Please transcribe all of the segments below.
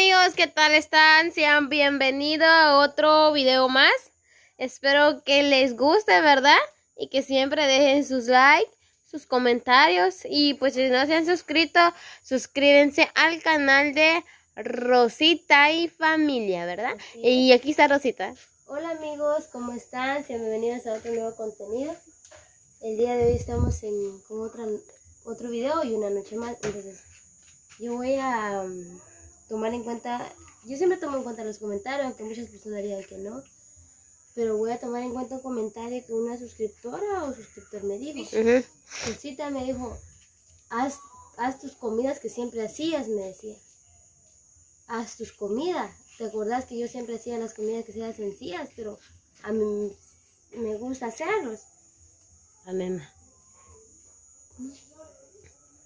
amigos, ¿qué tal están? Sean bienvenidos a otro video más. Espero que les guste, ¿verdad? Y que siempre dejen sus likes, sus comentarios. Y pues si no se han suscrito, suscríbanse al canal de Rosita y Familia, ¿verdad? Y aquí está Rosita. Hola amigos, ¿cómo están? Sean bienvenidos a otro nuevo contenido. El día de hoy estamos en, con otra, otro video y una noche más. Entonces, yo voy a um, tomar en cuenta, yo siempre tomo en cuenta los comentarios, aunque muchas personas dirían que no. Pero voy a tomar en cuenta un comentario que una suscriptora o suscriptor me dijo. Rosita me dijo, haz, haz tus comidas que siempre hacías, me decía. Haz tus comidas. ¿Te acordás que yo siempre hacía las comidas que sean sencillas? Pero a mí me gusta hacerlos. Amén.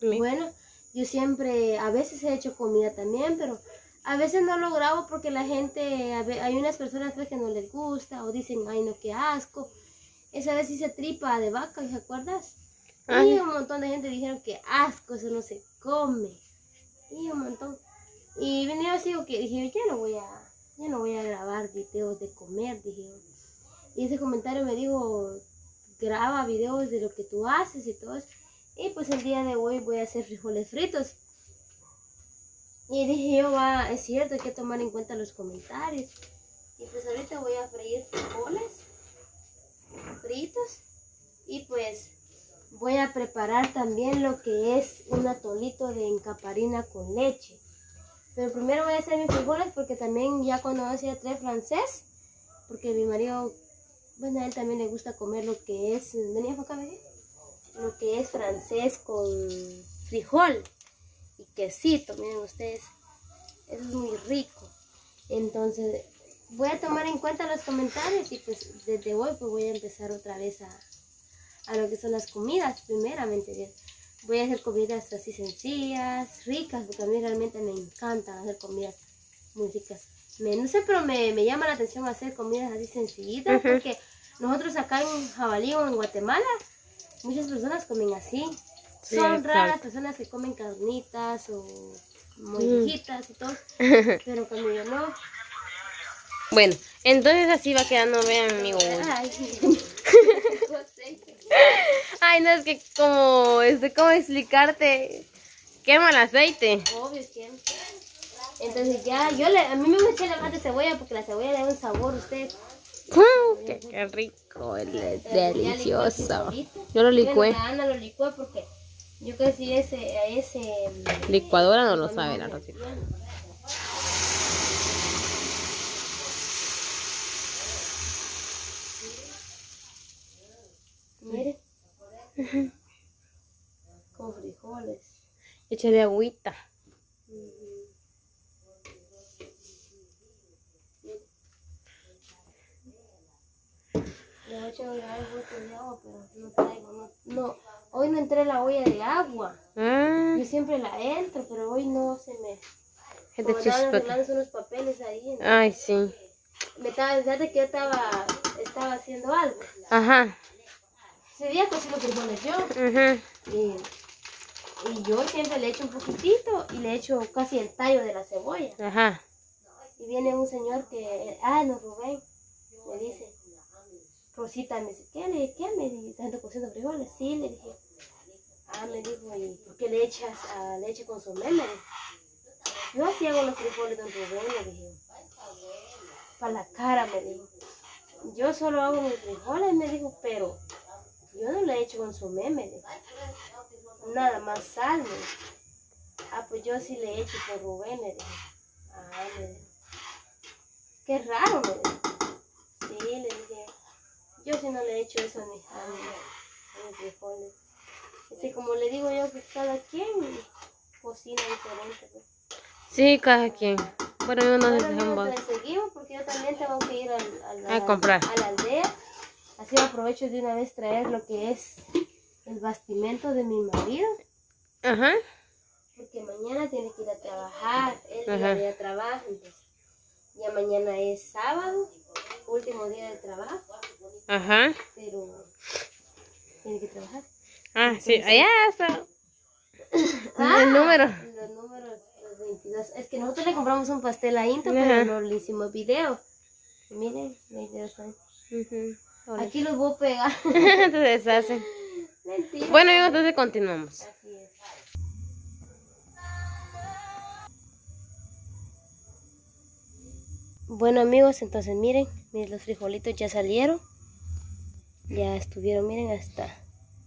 Bueno, yo siempre, a veces he hecho comida también, pero a veces no lo grabo porque la gente, hay unas personas que no les gusta o dicen, ay no, qué asco. Esa vez hice tripa de vaca, ¿te acuerdas? Ah, Y un montón de gente dijeron que asco, eso no se come. Y un montón. Y venía así que dije, ya no voy a, ya no voy a grabar videos de comer, dije. Y ese comentario me dijo, graba videos de lo que tú haces y todo eso. Y pues el día de hoy voy a hacer frijoles fritos. Y dije yo, va, es cierto, hay que tomar en cuenta los comentarios. Y pues ahorita voy a freír frijoles fritos. Y pues voy a preparar también lo que es un atolito de encaparina con leche. Pero primero voy a hacer mis frijoles porque también ya cuando hacía tres francés, porque mi marido, bueno, a él también le gusta comer lo que es, venía acá, venía lo que es francés con frijol y quesito, miren ustedes, eso es muy rico. Entonces, voy a tomar en cuenta los comentarios y pues desde hoy pues voy a empezar otra vez a, a lo que son las comidas, primeramente. Voy a hacer comidas así sencillas, ricas, porque a mí realmente me encanta hacer comidas muy ricas. Me, no sé, pero me, me llama la atención hacer comidas así sencillitas, Ujú. porque nosotros acá en Jabalí o en Guatemala, muchas personas comen así. Sí, Son exacto. raras personas que comen carnitas o mollejitas y todo, pero cuando yo no. Bueno, entonces así va quedando, vean, amigos. Ay, Ay, no, es que como, este, ¿cómo explicarte? Quema el aceite. Obvio, que. Entonces ya, yo le, a mí me gusta echarle más de cebolla porque la cebolla le da un sabor a Mm, qué, rico, es delicioso. Yo lo licué. Ana lo licué porque yo crecí ese, ese... Licuadora no lo sabe la Rosita. Mire. Con frijoles. Échale agüita. Le voy a echar un bote de agua, pero no traigo. No, no, hoy no entré la olla de agua. Ah, Yo siempre la entro, pero hoy no se me... estaban chispota. arreglando unos papeles ahí. Ay, sí. Me estaba, fíjate que yo estaba, estaba haciendo algo. Ajé. Ese día cociné los frijoles yo. Ajá. Y, y yo siempre le echo un poquitito y le echo casi el tallo de la cebolla. Ajá. Y viene un señor que, ah, no, Rubén, me dice, Rosita, me dice, ¿qué? Le ¿qué? Me dice, ¿estás cociendo frijoles? Sí, le dije. Ah, me dijo, ¿y por qué le echas a leche con su meme? Yo así hago los frijoles, don Rubén, le dije. Para la cara, me dijo. Yo solo hago mis frijoles, me dijo, pero yo no le echo con le dijo. Nada más sal, me dijo. Ah, pues yo sí le echo con Rubén, le dije. Ah, me dijo. Qué raro, me dijo. Sí, le dije. Yo sí no le he hecho eso a mis, a mis, a mis frijoles. Así como le digo yo que cada quien cocina diferente. pues. Sí, cada quien. Bueno, yo no sé Bueno, si pues, seguimos porque yo también tengo que ir al, a, la, A comprar. a la aldea. Así aprovecho de una vez traer lo que es el bastimento de mi marido. Ajá. Porque mañana tiene que ir a trabajar. Él día trabaja. Entonces, ya mañana es sábado, último día de trabajo. Ajá. Pero tiene que trabajar. Ah, sí, allá está. Ah, El número. Los números los 22. Es que nosotros le compramos un pastel a Into, Ajá. pero no le hicimos video. Miren, 22 años. Aquí los voy a pegar. Se deshacen. Mentira. Bueno, amigos, entonces continuamos. Así es. Bueno amigos, entonces miren, miren los frijolitos ya salieron. Ya estuvieron, miren, hasta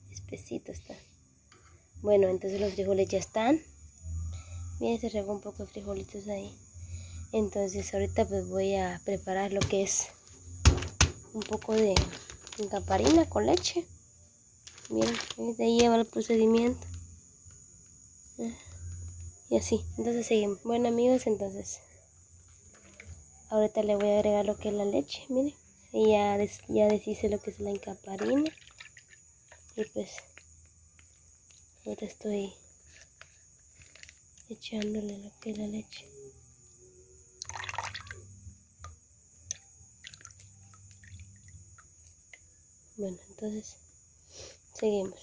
espesito está. Bueno, entonces los frijoles ya están. Miren, se regó un poco de frijolitos ahí. Entonces ahorita pues voy a preparar lo que es un poco de caparina con leche. Miren, ahí lleva el procedimiento. Ah, Y así, entonces seguimos. Bueno amigos, entonces ahorita le voy a agregar lo que es la leche, miren. Y ya, des- ya deshice lo que es la encaparina. Y pues ahorita estoy echándole lo que es la leche. Bueno, entonces seguimos.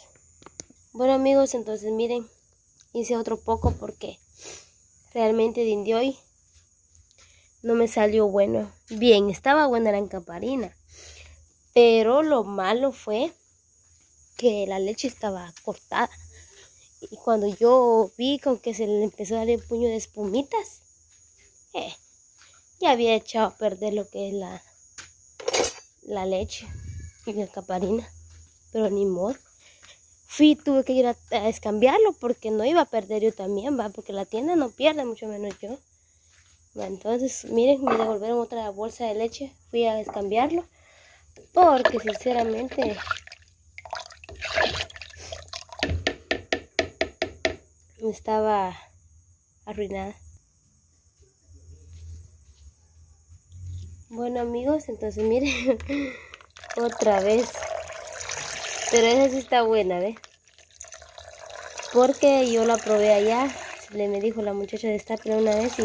Bueno amigos, entonces miren, hice otro poco porque realmente de hoy no me salió bueno. Bien, estaba buena la encaparina, pero lo malo fue que la leche estaba cortada. Y cuando yo vi con que se le empezó a dar el puño de espumitas, eh, ya había echado a perder lo que es la, la leche y la encaparina. Pero ni modo fui, tuve que ir a, a escambiarlo porque no iba a perder yo también, va, porque la tienda no pierde, mucho menos yo. Entonces, miren, me devolvieron otra bolsa de leche, fui a escambiarlo, porque sinceramente estaba arruinada. Bueno amigos, entonces miren, otra vez pero esa sí está buena, ¿ve? Porque yo la probé allá. Le me dijo la muchacha de esta pero una vez y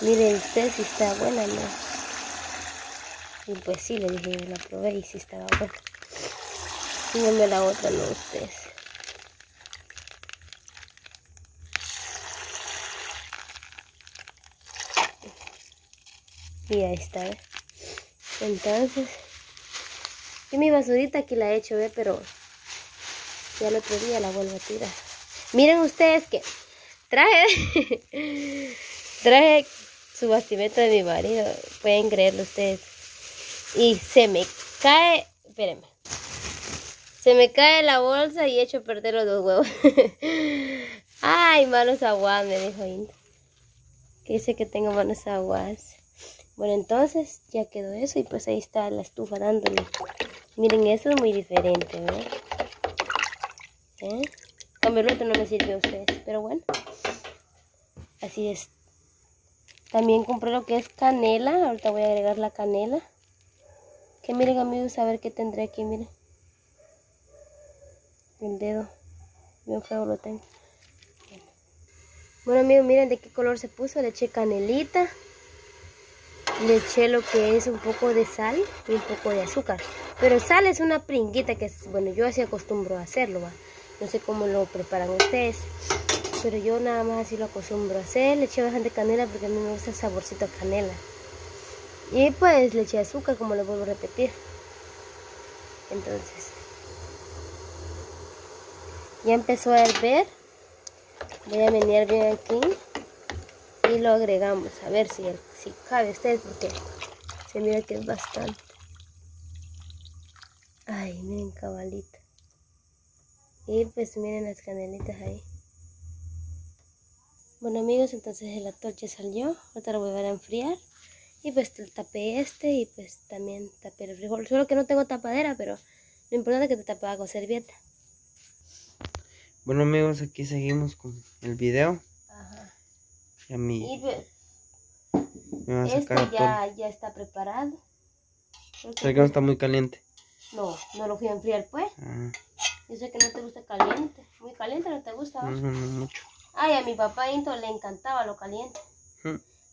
mire usted si está buena, ¿no? Y pues sí, le dije, la probé y sí estaba buena. Dígame la otra, no ustedes. Y ahí está, ¿ve? Entonces, y mi basurita aquí la he hecho, ¿ve? Pero ya el otro día la vuelvo a tirar. Miren ustedes que traje, traje su bastimento de mi marido. Pueden creerlo ustedes. Y se me cae, espérenme. Se me cae la bolsa y he hecho perder los dos huevos. Ay, manos aguas, me dijo Inda. Que dice que tengo manos aguas. Bueno, entonces ya quedó eso y pues ahí está la estufa dándole. Miren, eso es muy diferente, ¿verdad? ¿Eh? Cambio el no me sirve a ustedes, pero bueno. Así es. También compré lo que es canela. Ahorita voy a agregar la canela. Que miren amigos, a ver qué tendré aquí, miren. El dedo. Bien feo lo tengo. Bueno amigos, miren de qué color se puso. Le eché canelita. Le eché lo que es un poco de sal y un poco de azúcar. Pero sal es una pringuita que, bueno, yo así acostumbro a hacerlo. No sé cómo lo preparan ustedes. Pero yo nada más así lo acostumbro a hacer. Le eché bastante canela porque a mí me gusta el saborcito a canela. Y pues le eché azúcar, como lo vuelvo a repetir. Entonces, ya empezó a hervir. Voy a venir bien aquí. Y lo agregamos. A ver si, si cabe ustedes porque se mira que es bastante. Ay, miren cabalita. Y pues miren las canelitas ahí. Bueno amigos, entonces el atol ya salió. Ahorita lo voy a volver a enfriar. Y pues tapé este y pues también tapé el frijol. Solo que no tengo tapadera, pero lo importante es que te tapaba con servilleta. Bueno amigos, aquí seguimos con el video. Ajá. Y a mí Y pues, me a este sacar todo. ya, ya está preparado. O que- no está muy caliente. No, no lo fui a enfriar pues. Ah, Yo sé que no te gusta caliente. Muy caliente no te gusta. no, no, no mucho. Ay, a mi papá Into le encantaba lo caliente.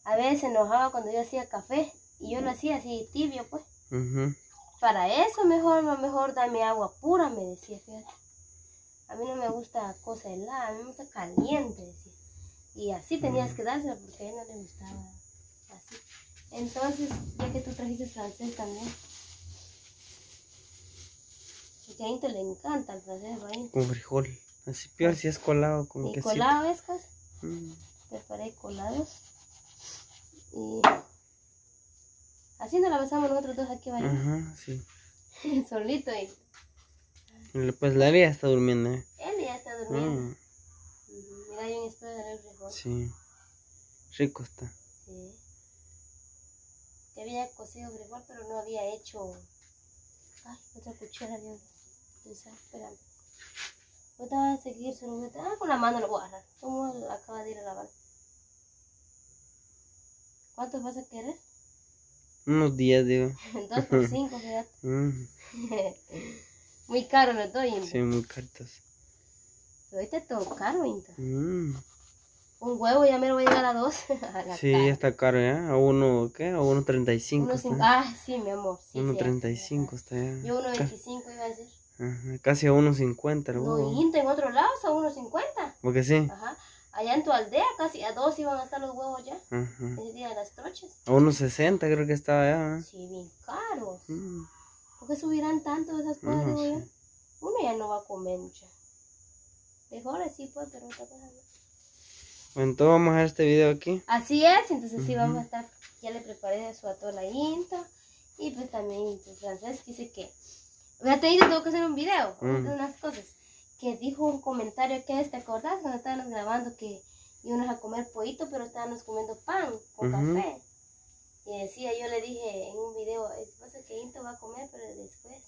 A veces se enojaba cuando yo hacía café y yo lo hacía así tibio, pues. Para eso mejor, mejor dame agua pura, me decía, fíjate. A mí no me gusta cosa helada, a mí me gusta caliente, decía. Y así tenías que dársela porque a ella no le gustaba así. Entonces, ya que tú trajiste francés también. Porque a Inte le encanta el francés, ¿no? Con frijol. Así peor si es colado con Y quesito. colado. Cas? Mm, Preparé colados. Y así nos la besamos nosotros dos aquí, ¿vale? Ajá, sí. Solito y Pues la ya está durmiendo, ¿eh? él ya está durmiendo. Mm. Mira, yo en espera de frijol. sí. Rico está. Sí. Ya había cocido frijol, pero no había hecho. Ay, otra cuchara de utilizar. Espérame. Ahorita voy a seguir solo. Ah, con la mano lo voy a agarrar. ¿Cómo acaba de ir a lavar? ¿Cuántos vas a querer? Unos días, digo. Dos por cinco, fíjate. Mm, Muy caro lo doy. Inta. sí, muy. Pero ahorita es todo caro, Inta. Mm, Un huevo ya me lo voy a llegar a dos. A la sí, cara. está caro, ¿ya? A uno, ¿qué? A uno treinta y cinco. Uno está. cinco- Ah, sí, mi amor. Sí, Uno sí, treinta y ajá. cinco está ya. Yo uno Ca- veinticinco iba a decir. Ajá, Casi a uno cincuenta el No, huevo. Inta en otro lado a unos 50. Porque sí. Ajá. Allá en tu aldea casi a dos iban a estar los huevos ya. Ajá. Ese día de las trochas. A uno sesenta creo que estaba ya. ¿eh? Sí, bien caros. Mm, ¿Por qué subirán tanto esas cosas? No sé. Uno ya no va a comer mucha. Mejor así pues, pero otra cosa no. Bueno, entonces vamos a este video aquí. Así es, entonces sí vamos a estar. Ya le preparé su atol a Inta. Y pues también tu francés dice que. Ya te dije, tengo que hacer un video. Mm. de unas cosas. Que dijo un comentario que es, ¿te acordás cuando estábamos grabando que íbamos a comer pollito, pero estábamos comiendo pan con café? Y decía, yo le dije en un video, es pasa que Into va a comer, pero después.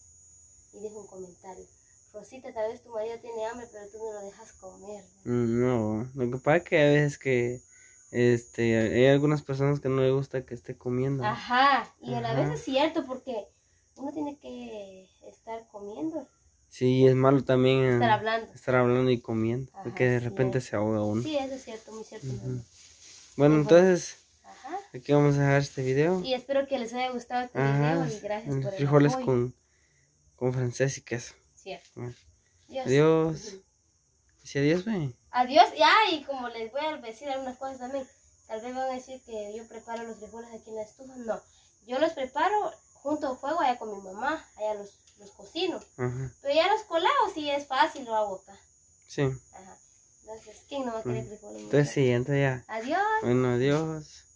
Y dijo un comentario. Rosita, tal vez tu marido tiene hambre, pero tú no lo dejas comer. Mm, No, lo que pasa es que a veces que este hay algunas personas que no les gusta que esté comiendo. Ajá, y a la Ajá. vez es cierto porque uno tiene que estar comiendo, Sí, es malo también eh, estar hablando. estar hablando y comiendo, Ajá, porque de sí, repente se ahoga uno. Sí, eso es cierto, muy cierto. Bueno, entonces Ajá. aquí vamos a dejar este video. Y espero que les haya gustado este video y gracias por el frijoles apoyo. con, con francés y queso. Cierto. Bueno, Adiós. Dice adiós, ve. Adiós. Ya, y como les voy a decir algunas cosas también, tal vez van a decir que yo preparo los frijoles aquí en la estufa. No, yo los preparo junto al fuego allá con mi mamá, allá los, los cocino. Ajá. Pero ya los colados sí es fácil, lo hago acá. Sí. Ajá. Entonces, ¿quién no va a querer frijoles? Entonces sí, entonces ya. Adiós. Bueno, adiós.